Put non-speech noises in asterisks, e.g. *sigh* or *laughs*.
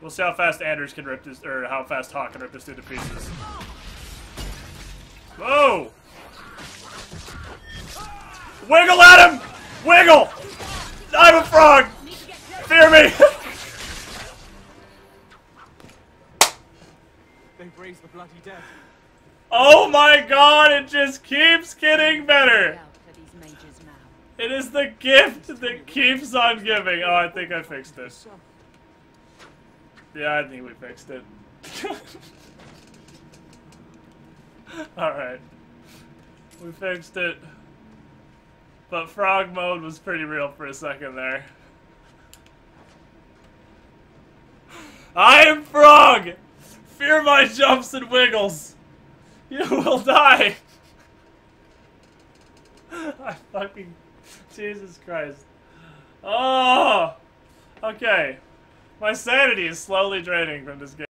We'll see how fast Anders can rip this, or how fast Hawke can rip this dude to pieces. Whoa! Wiggle at him! Wiggle! I'm a frog! Fear me! *laughs* They've raised the bloody dead. oh my god, it just keeps getting better! Out for these mages now. It is the gift that keeps on giving. Oh, I think I fixed it. Yeah, I think we fixed it. *laughs* Alright. We fixed it. But frog mode was pretty real for a second there. I am frog! Fear my jumps and wiggles! You *laughs* will die! *laughs* I fucking... Jesus Christ. Oh! Okay. My sanity is slowly draining from this game.